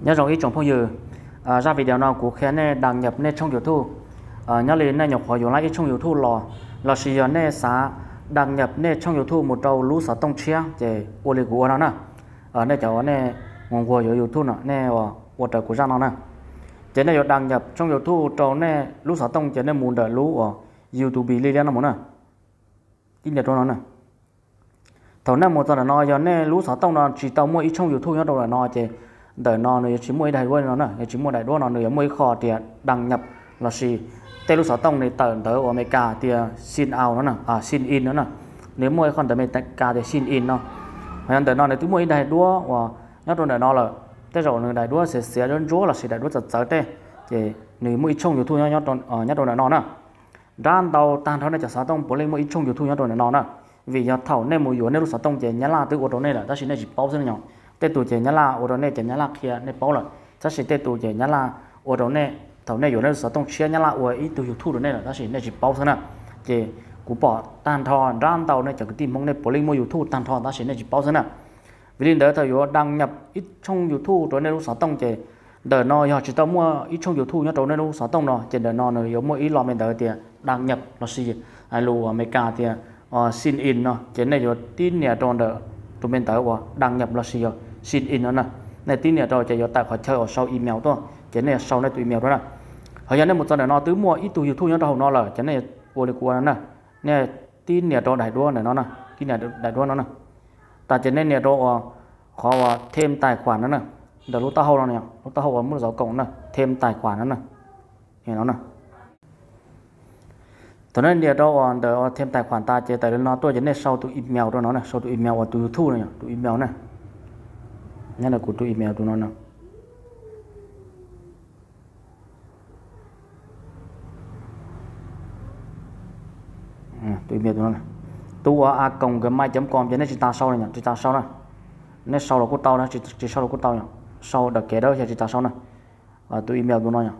nhớ rồi ít trong phong dư à, ra video nào của khen này đăng nhập này trong youtube à, nhớ lên này nhập họ dùng lại ít trong youtube lò. Là sử dụng này xã đăng nhập này trong youtube một trâu lũ sở tông chia để ô lì của nó nè? Ở này cháu này nguồn của youtube nè nè ở ở trời của ra nó nè? Chế này đăng nhập trong youtube trâu này lũ sở tông chế này muốn đợi lũ ở youtube li lên nó muốn nè? Tin nhật nó nè. Thầu này một giờ nói giờ này lũ sở tông nó chỉ tao mua ít trong youtube nó đâu là nói chế đời nó nơi chỉ mua đại đua nó nè. Chỉ mua đại đua nó nữa mua kho thì đăng nhập là gì tê lúc sáu tông này tờ tờ ở America thì xin out nó nè. À xin in nó nè. Nếu mua con tờ America thì xin in nó. Hay đời nó này tôi mua đại đua và nhớ tôi đời nó là thế rồi người đại đua sẽ sẽ đến rúa là sẽ đại đua giật giật tê thì nếu mua nhiều thu nhau nhớ tôi ở ờ, nhớ tôi đời nó nè. Đan đầu tan thôi này chả sáu tông, bố lên mua ít nhiều thu nhớ tôi đời nó nè. Vì giờ thầu nên mua yếu nên lúc sáu tông thì nhớ là từ ở chỗ này là ta chỉ này chỉ bao nhiêu nhau tết tuổi trẻ nhá là ở đồ nè trẻ nhá là kia nè bảo là, chắc sẽ tết tuổi trẻ nhá là ở đồ nè thầu nè yếu nè sở tông chia nhá là ô ý tụ yếu thu rồi nè là chắc sẽ nè chỉ bảo thôi nè chế cú bỏ tàn thò ran tàu nè chẳng cái tìm mong nè bỏ lên mua yếu thu tàn thò chắc sẽ nè chỉ bảo thôi nè vì đến đó thầu yếu đăng nhập ít trong yếu thu rồi nè lúc sở tông chế đờ nò họ chỉ tao mua ít trong yếu thu nhá rồi nè lúc sở tông nọ chế đờ nò nè yếu mua ít lò mình đờ tiền đăng nhập nó xì ai lù Mỹ ca tiền xin in nó chế này yếu tin nhà tròn đờ tụi mình tới qua đăng nhập là xì rồi xin in nó nè. Này tin này rồi, chạy vào tài khoản chơi ở sau email thôi cái này sau này tụi email đó nè. Hồi giờ này một giờ này nó tứ mua, ít tụi YouTube nó nó là cái này của được của nó nè. Nè tin này rồi đại đua này nó nè. Tin này đại đua nó nè. Ta cái này này rồi ờ, khó thêm tài khoản nó nè. Để lúc ta hậu nó nè. Lúc ta hậu muốn giáo cộng nè. Thêm tài khoản nó nè. Thì nó nè. Cho nay điều đó để thêm tài khoản ta chỉ tại nó. Tôi chỉ này sau tụi email đó nó nè. Sau tụi email và tụi YouTube này tụi email này nhớ là của tụi email tụi nó nè tụi email tụi nó nè tu ở a cộng cái mai chấm com cho nên chị ta sau này nhỉ chị ta sau này nên sau là của tao này chỉ chị sau là của tao nhỉ. Sau đặt kế đó chỉ ta sau này và tụi email tụi nó nhỉ.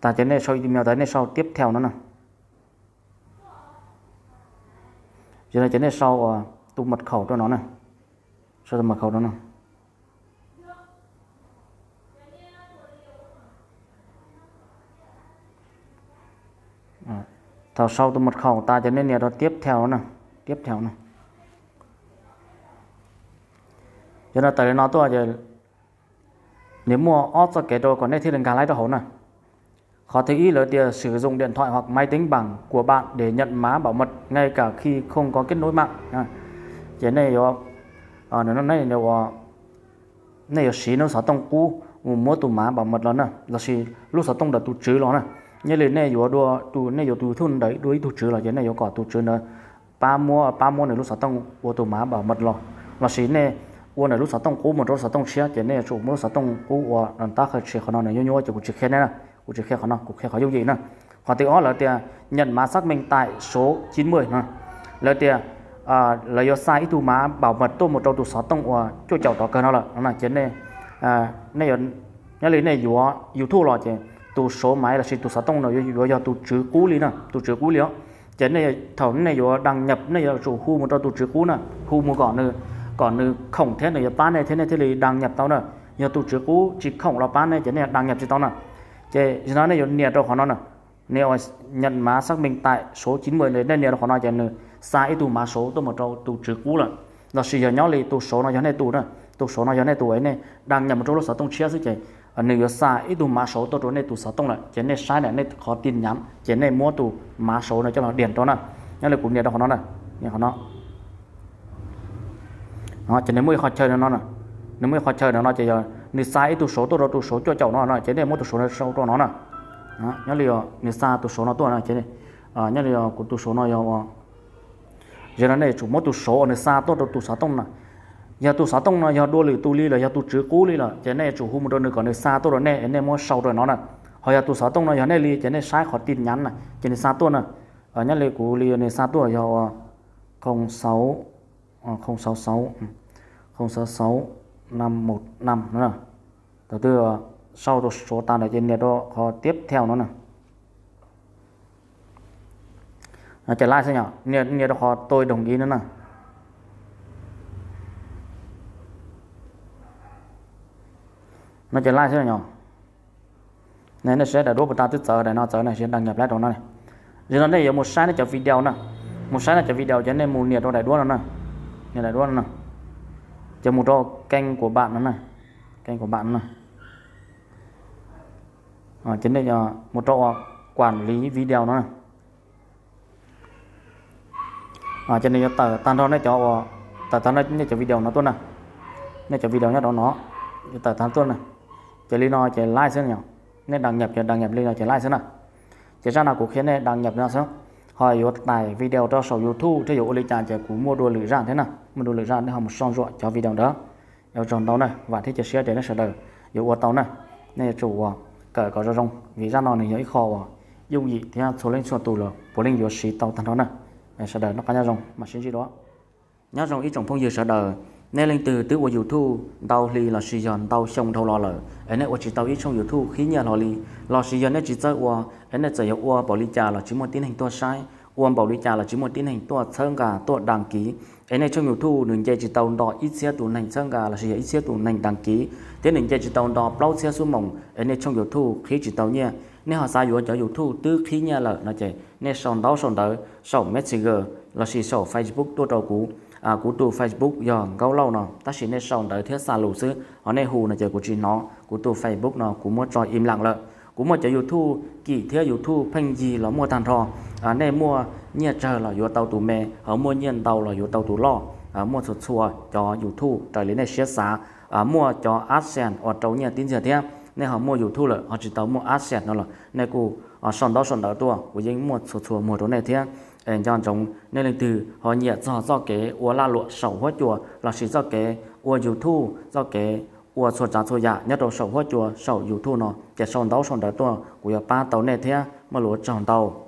Ta cho nên sau email tới nên sau tiếp theo nó nè. Cho nên cho nên sau à, tu mật khẩu cho nó này sau mật khẩu đó nè à, thảo sau tôi mật khẩu, ta cho nên là đó tiếp theo nè tiếp theo nè cho nên tại nó tôi giờ nếu mua ót cho kẻ đồ còn đây thì đừng cả lái cho hổ nè khó thấy ý là tiền sử dụng điện thoại hoặc máy tính bảng của bạn để nhận mã bảo mật ngay cả khi không có kết nối mạng. À. cái này rồi à nó này, nếu này xí nó sao tông cú mua tụ má bảo mật nó nè. Là xí lúc sao tông đã tụ chữ nó nè. Như là này vừa đua tụ này vừa tụ thun đấy đuôi tụ chữ là cái này vừa có tụ chữ nữa. Ba mua ba mua này lúc sao tông vừa tụ má bảo mật lo là xí này vừa này lúc sao tông cú, một lúc sao tông xía cái này chủ lúc sao tông cú và làm ta khởi chỉ khó này nhau nhau chỉ của chỉ khen này nè. Của chỉ khen khó nó của khen khó gì nè. Còn thì đó là tiền nhận má xác minh tại số 90 nè. Là tiền à là do sai ít tu má, bảo mật tôi một trâu tu sáu tông của chỗ cháu đó cơ nó là nó là chuyện này à này giờ nhớ lý này dù dù thu rồi chứ. Tu số máy là xin tu sáu tông rồi dù do tu chữ cũ lý nè tu chữ cũ lý đó chuyện này thầu này dù đăng nhập này giờ chủ khu một trâu tu chữ cũ nè. Khu một cỏ nữa còn nữa khổng thế này bán này thế này thế này, đăng nhập tao nè. Giờ tu chữ cũ chỉ khổng là bán này chuyện này đăng nhập cho tao nè. Chứ nó này giờ nhiệt đâu khó nó nè nếu nhận mã xác minh tại số 90 này, nên nếu khó nói chuyện nữa. Sai tù mã số, tôi một trâu tù trừ cũ là nó sử dụng nhau thì tù số nó giống này tù nữa tù số nó giống này tù ấy này. Đang nhầm một trâu là sáu tông chia sức chạy ở nơi sai ít tu mã số, tôi chỗ này tù sáu tông lại. Chỉ này sai này này khó tin nhắn chỉ này mua tù mã số này cho nó điền cho nó. Nhớ là cũng điền đó nó này. Nhớ nó. Nó chỉ nên mới khó chơi nó nè nếu mới khó chơi nó chỉ giờ nếu sai tù số, tôi đó tù số cho cháu nó nè chỉ này mua tù số này sau cho nó nè nhớ liệu nếu xa tu số nó tôi là chỉ này ờ, nhớ liệu của tu số nó giờ giờ này chủ mất tu số nếu xa tốt tu sáu tông nè. Giờ tu sáu tông nó giờ đua liệu tu li là, giờ tu chữ cũ li là. Giờ này chủ hôm một đôi còn nếu xa tốt rồi, này anh em mua sau rồi nó này họ giờ tu sáu tông nó giờ này li giờ này sai khỏi tin nhắn này giờ này xa tốt nè. Ờ, Ở nhớ liệu của li này xa tốt giờ ờ, không sáu không sáu sáu ừ. không sáu sáu, năm một năm nữa từ từ sau số tan ở trên nhiệt đó, họ tiếp theo nó nè. Nó trở lại sao nhở nhiệt nhiệt họ, tôi đồng ý nữa nè. Nó trở lại thế nhỏ nên nó sẽ để đốt ta tức giờ để nó giờ này sẽ đăng nhập lại đó này. Rồi nó đây có một sai nó chở video nè. Một sai nó chở video cho nên một nhiệt độ đại đốt nó nè. Nhiệt đại đốt nó nè. Cho một đo kênh của bạn nó này kênh của bạn nó này Ờ, à, chính đây là một chỗ quản lý video nó này à, cho nên tờ tan đó ờ, nó cho tờ tan nó cho video nó tốt này nó cho video nó đó nó tờ tan tốt này chỉ lý nó chỉ like xem nhở, nên đăng nhập cho đăng nhập lý nó chỉ like xem nào, chỉ ra nào cũng khiến này đăng nhập ra xem, hỏi yếu tải video cho sổ youtube cho dụ lý chàng chỉ cũng mua đồ lưỡi ra thế nào. Mua đồ lưỡi ra để họ một son ruộng cho video đó. Ở trong đó này và thế chia sẻ để nó sẽ đời dụ ở tàu này nên chủ cỡ có rong vì ra nó này nhớ kho dùng gì thì số lên số tù là bố lên yếu sĩ tàu thằng đó này sẽ đời nó có nhau rong, mà xin gì đó. Nhớ rong ít trồng phong dự sẽ đời, nên lên từ tứ của youtube đau ly là sử dụng đau xong thâu lo lờ anh của chỉ tàu ít trong thu khi nhà lo ly lo sử dụng nè chỉ chơi qua ấy nè chỉ qua bảo ly trà là chỉ một tiến hành tua sai. Qua bảo ly trà là chỉ một tiến hành tua sơn cả tua đăng ký anh này trong thu, đừng chơi chỉ tàu đỏ ít xe tụ nành sang cả là sẽ ít xe tụ nành đăng ký. Thế đừng chơi chỉ tàu đỏ bao xe xuống mỏng. Anh này trong thu khi chỉ tàu nha nếu họ sai cho thu từ khi nhà là nó chạy nên sòn đó sòn đó sổ messenger là sẽ dụng facebook tua đầu cũ. À cú tù Facebook giờ gấu lâu nó ta chỉ nên sòng tới thiết xa lù xứ. Họ nên hù là chờ của chị nó. Cú tù Facebook nó cũng muốn cho im lặng lợi cũng mua cho YouTube kỳ thiết YouTube phanh gì là mua tàn thò à nên mua nhẹ trời là vô tàu tù mẹ ở mua nhiên tàu là vô tàu tù lo à mua sụt xua cho YouTube trời lý này xét xá. À mua cho ASEAN ở trâu nhà tin giờ thế nên họ mua YouTube là họ chỉ tàu mua ASEAN nó là nên cụ ở sòn đó sòn đó tua của những mua sụt xua mua chỗ này thế em cho chúng nên là từ, họ nhẹ do do cái ua la lụa, sầu hoa chùa là chỉ do cái ua youtube do cái ua số trả số giả nhất là sầu hoa chùa sầu youtube nó cái son đấu son đó tua của ba tàu này thế mà lúa tròn tàu